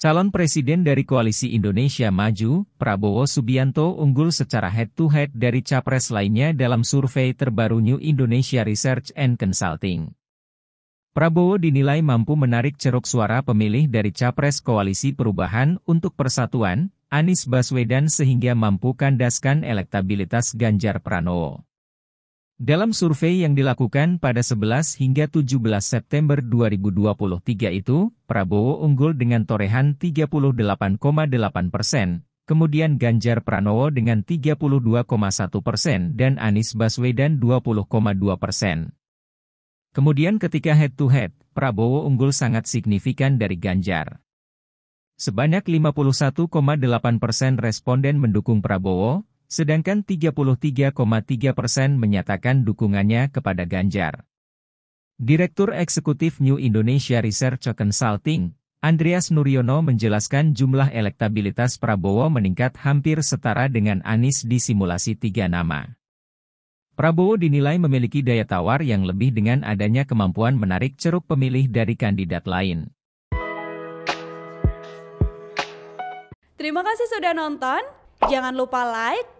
Calon presiden dari Koalisi Indonesia Maju, Prabowo Subianto unggul secara head-to-head dari capres lainnya dalam survei terbaru New Indonesia Research and Consulting. Prabowo dinilai mampu menarik ceruk suara pemilih dari capres Koalisi Perubahan untuk Persatuan, Anies Baswedan sehingga mampu kandaskan elektabilitas Ganjar Pranowo. Dalam survei yang dilakukan pada 11 hingga 17 September 2023 itu, Prabowo unggul dengan torehan 38,8 persen, kemudian Ganjar Pranowo dengan 32,1 persen dan Anies Baswedan 20,2 persen. Kemudian ketika head-to-head, Prabowo unggul sangat signifikan dari Ganjar. Sebanyak 51,8 persen responden mendukung Prabowo, sedangkan 33,3 persen menyatakan dukungannya kepada Ganjar. Direktur Eksekutif New Indonesia Research Consulting, Andreas Nuryono menjelaskan jumlah elektabilitas Prabowo meningkat hampir setara dengan Anies di simulasi tiga nama. Prabowo dinilai memiliki daya tawar yang lebih dengan adanya kemampuan menarik ceruk pemilih dari kandidat lain. Terima kasih sudah nonton. Jangan lupa like,